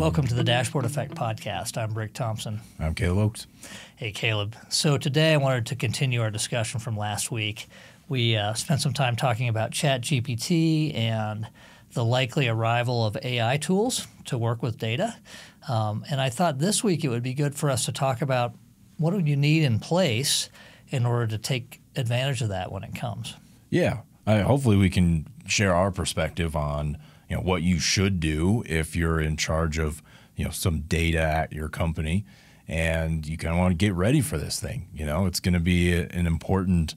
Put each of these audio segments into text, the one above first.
Welcome to the Dashboard Effect podcast. I'm Brick Thompson. I'm Caleb Ochs. Hey, Caleb. So today I wanted to continue our discussion from last week. We uh, spent some time talking about ChatGPT and the likely arrival of AI tools to work with data. Um, and I thought this week it would be good for us to talk about what do you need in place in order to take advantage of that when it comes. Yeah, I, hopefully we can share our perspective on you know what you should do if you're in charge of you know some data at your company and you kind of want to get ready for this thing. You know, it's going to be an important.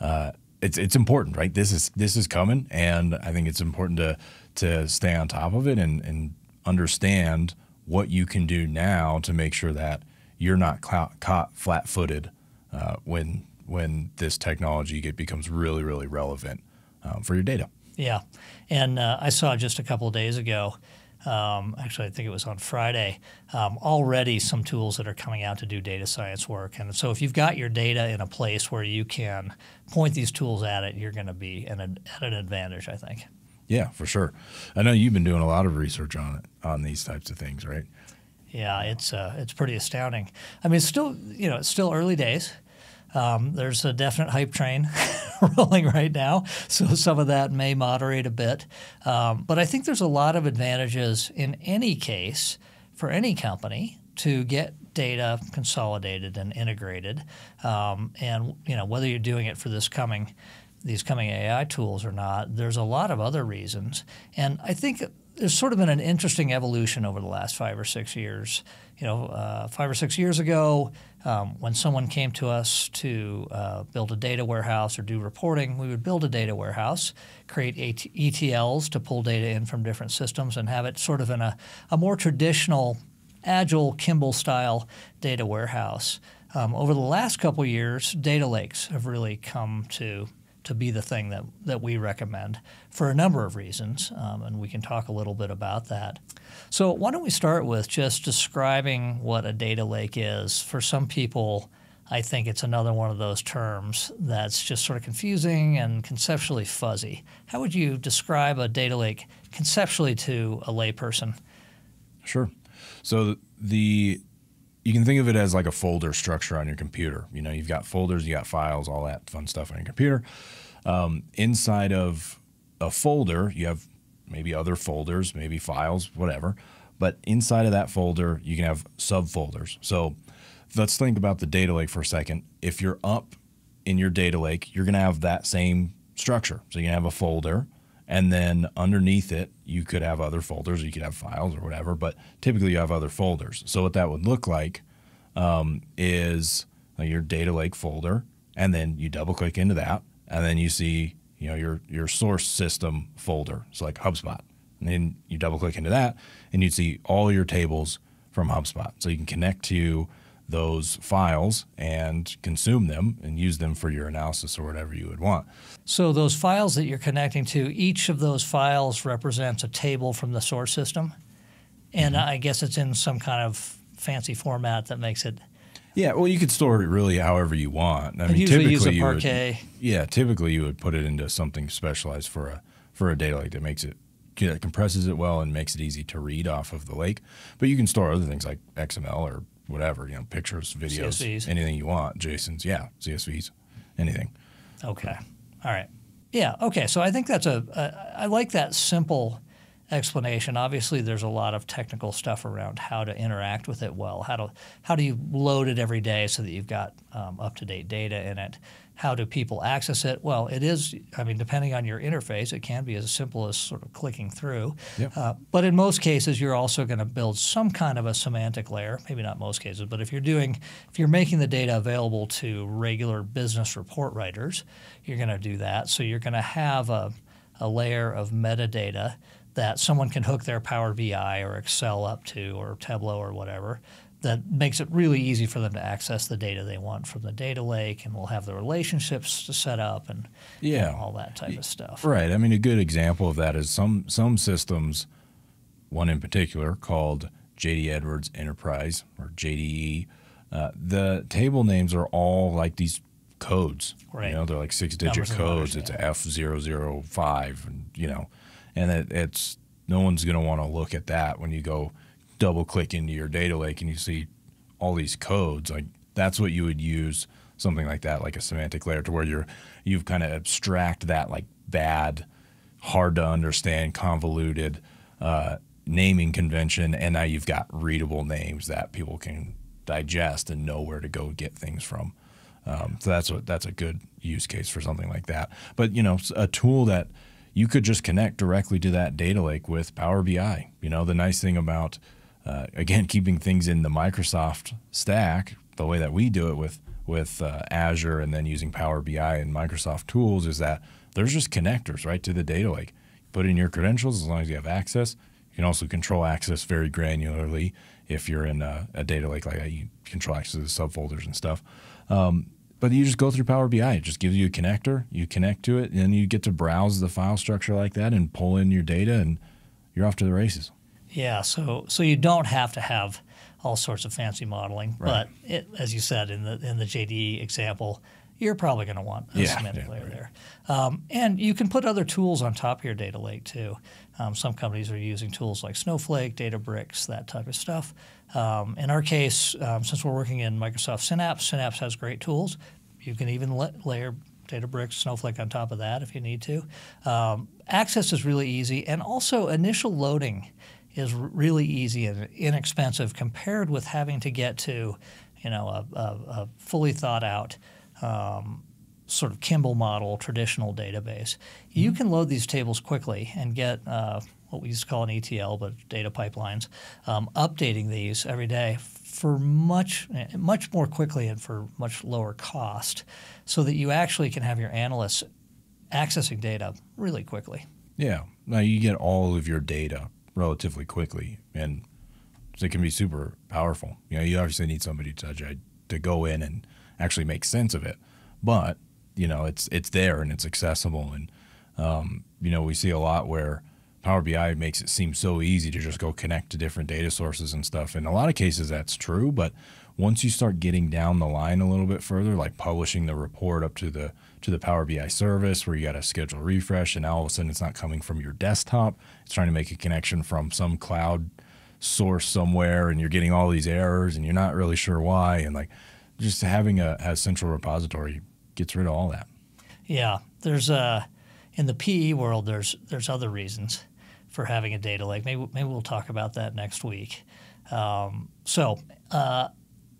Uh, it's it's important, right? This is this is coming, and I think it's important to to stay on top of it and and understand what you can do now to make sure that you're not caught flat-footed uh, when when this technology get, becomes really really relevant um, for your data. Yeah, and uh, I saw just a couple of days ago. Um, actually, I think it was on Friday. Um, already, some tools that are coming out to do data science work, and so if you've got your data in a place where you can point these tools at it, you're going to be an, at an advantage. I think. Yeah, for sure. I know you've been doing a lot of research on it on these types of things, right? Yeah, it's uh, it's pretty astounding. I mean, it's still you know it's still early days. Um, there's a definite hype train rolling right now, so some of that may moderate a bit. Um, but I think there's a lot of advantages in any case for any company to get data consolidated and integrated. Um, and you know whether you're doing it for this coming these coming AI tools or not, there's a lot of other reasons. And I think there's sort of been an interesting evolution over the last five or six years. You know, uh, five or six years ago, um, when someone came to us to uh, build a data warehouse or do reporting, we would build a data warehouse, create ETLs to pull data in from different systems, and have it sort of in a, a more traditional, agile Kimball style data warehouse. Um, over the last couple years, data lakes have really come to to be the thing that, that we recommend for a number of reasons, um, and we can talk a little bit about that. So, why don't we start with just describing what a data lake is? For some people, I think it's another one of those terms that's just sort of confusing and conceptually fuzzy. How would you describe a data lake conceptually to a layperson? Sure. So the you can think of it as like a folder structure on your computer. You know, you've got folders, you got files, all that fun stuff on your computer. Um, inside of a folder, you have maybe other folders, maybe files, whatever. But inside of that folder, you can have subfolders. So let's think about the data lake for a second. If you're up in your data lake, you're going to have that same structure. So you can have a folder, and then underneath it, you could have other folders, you could have files or whatever, but typically you have other folders. So what that would look like um, is your data lake folder, and then you double click into that, and then you see you know your your source system folder. So like HubSpot, and then you double click into that, and you'd see all your tables from HubSpot. So you can connect to those files and consume them and use them for your analysis or whatever you would want. So those files that you're connecting to, each of those files represents a table from the source system, and mm-hmm. I guess it's in some kind of fancy format that makes it. Yeah, well, you could store it really however you want. I mean, typically use a Parquet. Would, yeah, typically you would put it into something specialized for a for a data lake that makes it you know, compresses it well and makes it easy to read off of the lake. But you can store other things like XML or whatever, you know, pictures, videos, CSVs. anything you want, JSONs, yeah, CSVs, anything. Okay. All right. Yeah. Okay. So I think that's a, a I like that simple explanation. Obviously, there's a lot of technical stuff around how to interact with it well. How to how do you load it every day so that you've got um, up to date data in it? How do people access it? Well, it is, I mean, depending on your interface, it can be as simple as sort of clicking through. Yep. Uh, but in most cases, you're also going to build some kind of a semantic layer. Maybe not most cases, but if you're doing, if you're making the data available to regular business report writers, you're going to do that. So you're going to have a, a layer of metadata that someone can hook their Power BI or Excel up to or Tableau or whatever that makes it really easy for them to access the data they want from the data lake, and we'll have the relationships to set up and yeah, all that type of stuff. Right. I mean, a good example of that is some some systems, one in particular called JD Edwards Enterprise or JDE. Uh, the table names are all like these codes. Right. You know, they're like six digit letters, codes. It's yeah. a F 005 and you know, and it, it's no one's going to want to look at that when you go double click into your data lake and you see all these codes. Like that's what you would use something like that, like a semantic layer, to where you're you've kind of abstract that like bad, hard to understand, convoluted uh, naming convention, and now you've got readable names that people can digest and know where to go get things from. Um, so that's what that's a good use case for something like that. But you know, a tool that you could just connect directly to that data lake with Power BI. You know, the nice thing about uh, again keeping things in the Microsoft stack, the way that we do it with with uh, Azure and then using Power BI and Microsoft tools is that there's just connectors right to the data lake. Put in your credentials as long as you have access. You can also control access very granularly if you're in a, a data lake like that. You control access to the subfolders and stuff. Um, but you just go through Power BI. It just gives you a connector. You connect to it, and you get to browse the file structure like that and pull in your data, and you're off to the races. Yeah, so so you don't have to have all sorts of fancy modeling, Right. but it, as you said in the in the JDE example, you're probably going to want a Yeah, semantic yeah, layer right. there, um, and you can put other tools on top of your data lake too. Um, some companies are using tools like Snowflake, Databricks, that type of stuff. Um, in our case, um, since we're working in Microsoft Synapse, Synapse has great tools. You can even let, layer Databricks, Snowflake on top of that if you need to. Um, access is really easy, and also initial loading is really easy and inexpensive compared with having to get to, you know, a, a, a fully thought out um, sort of Kimball model traditional database. You can load these tables quickly and get uh, what we used to call an ETL, but data pipelines, um, updating these every day for much much more quickly and for much lower cost, so that you actually can have your analysts accessing data really quickly. Yeah. Now you get all of your data relatively quickly, and it can be super powerful. You know, you obviously need somebody to to- to go in and actually make sense of it, but you know, it's it's there and it's accessible, and um, you know, we see a lot where Power BI makes it seem so easy to just go connect to different data sources and stuff. In a lot of cases, that's true, but once you start getting down the line a little bit further, like publishing the report up to the to the Power BI service, where you got to schedule refresh, and now all of a sudden it's not coming from your desktop; it's trying to make a connection from some cloud source somewhere, and you're getting all these errors, and you're not really sure why. And like, just having a, a central repository gets rid of all that. Yeah, there's a in the PE world. There's there's other reasons for having a data lake. Maybe maybe we'll talk about that next week. Um, so uh,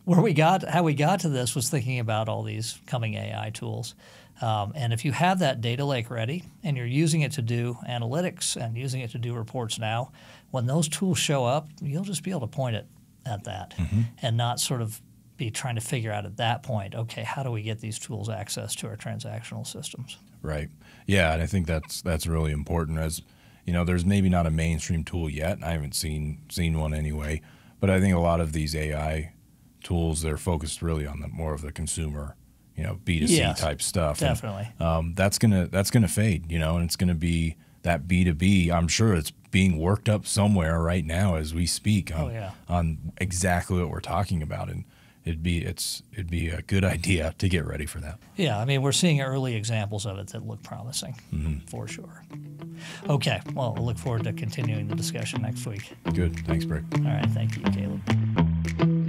where we got how we got to this was thinking about all these coming AI tools. Um, and if you have that data lake ready and you're using it to do analytics and using it to do reports now, when those tools show up, you'll just be able to point it at that and not sort of be trying to figure out at that point, okay, how do we get these tools access to our transactional systems? Right. Yeah, and I think that's that's really important. As you know, there's maybe not a mainstream tool yet. I haven't seen seen one anyway, but I think a lot of these AI tools they're focused really on the more of the consumer, you know, B two C Yes, type stuff. And, Definitely. um, that's gonna that's gonna fade, you know, and it's gonna be that B two B. I'm sure it's being worked up somewhere right now as we speak on Oh, yeah. on exactly what we're talking about, and it'd be it's it'd be a good idea to get ready for that. Yeah, I mean, we're seeing early examples of it that look promising mm-hmm. for sure. Okay, well, we'll look forward to continuing the discussion next week. Good, thanks, Brick. All right, thank you, Caleb.